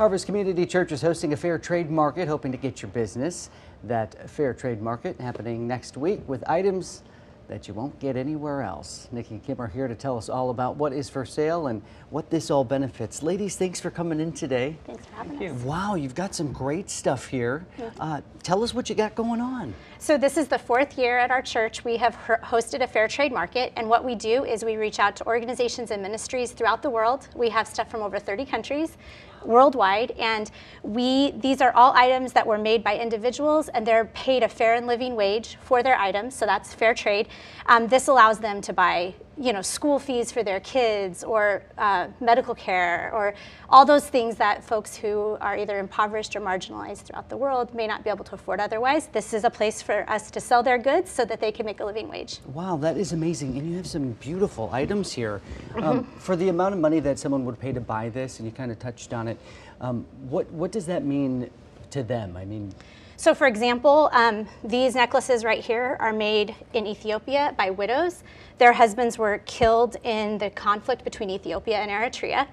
Harvest Community Church is hosting a fair trade market, hoping to get your business. That fair trade market happening next week with items that you won't get anywhere else. Nikki and Kim are here to tell us all about what is for sale and what this all benefits. Ladies, thanks for coming in today. Thanks for having us. Wow, you've got some great stuff here. Uh, tell us what you got going on. So this is the fourth year at our church. We have hosted a fair trade market, and what we do is we reach out to organizations and ministries throughout the world. We have stuff from over 30 countries worldwide, and we these are all items that were made by individuals, and they're paid a fair and living wage for their items. So that's fair trade. Um, this allows them to buy you know, school fees for their kids or uh, medical care or all those things that folks who are either impoverished or marginalized throughout the world may not be able to afford otherwise. This is a place for us to sell their goods so that they can make a living wage. Wow, that is amazing. And you have some beautiful items here. Um, for the amount of money that someone would pay to buy this, and you kind of touched on it, um, what, what does that mean to them? I mean, So, for example, um, these necklaces right here are made in Ethiopia by widows. Their husbands were killed in the conflict between Ethiopia and Eritrea.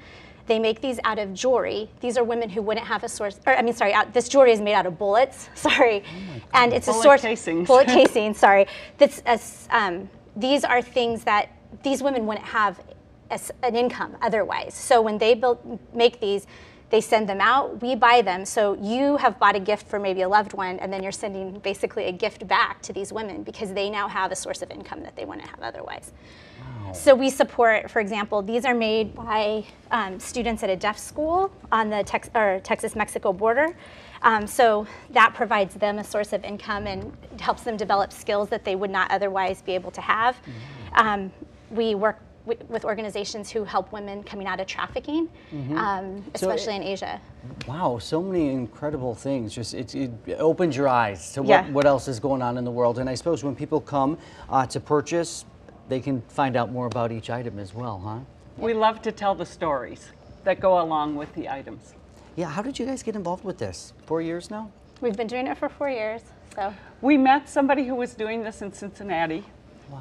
They make these out of jewelry. These are women who wouldn't have a source, or I mean, sorry, out, this jewelry is made out of bullets. Sorry, and it's a Bullet source. casings. Bullet casing. Sorry. Um, these are things that these women wouldn't have as an income otherwise. So when they build, make these, they send them out, we buy them. So you have bought a gift for maybe a loved one, and then you're sending basically a gift back to these women because they now have a source of income that they wouldn't have otherwise. So we support, for example, these are made by um, students at a deaf school on the Tex- or Texas-Mexico border. Um, so that provides them a source of income and helps them develop skills that they would not otherwise be able to have. Um, we work with organizations who help women coming out of trafficking, um, So especially it- in Asia. Wow, so many incredible things. Just it, it opens your eyes to what, Yeah. what else is going on in the world. And I suppose when people come uh, to purchase, they can find out more about each item as well, huh? We love to tell the stories that go along with the items. Yeah. How did you guys get involved with this? Four years now. We've been doing it for four years, so We met somebody who was doing this in Cincinnati,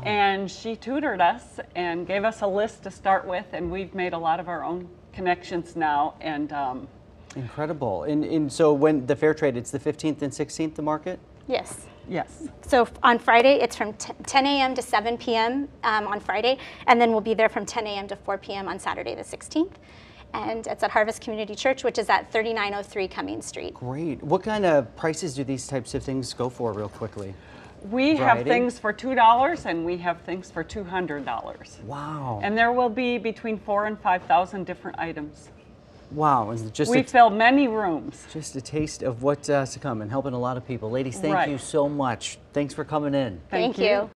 and she tutored us and gave us a list to start with, and we've made a lot of our own connections now. And um, Incredible. And, and so when the fair trade, it's the 15th and 16th, the market. yes. yes, So on Friday, it's from t- 10 a.m. to 7 p.m. Um, on Friday, and then we'll be there from 10 a.m. to 4 p.m. on Saturday the 16th. And it's at Harvest Community Church, which is at 3903 Cuming Street. Great. What kind of prices do these types of things go for, real quickly? We have things for two dollars, and we have things for two hundred dollars. Wow. And there will be between four and five thousand different items. wow. It's just We a, fill many rooms. just a taste of what's uh, to come and helping a lot of people. Ladies, thank Right. you so much. Thanks for coming in. Thank you.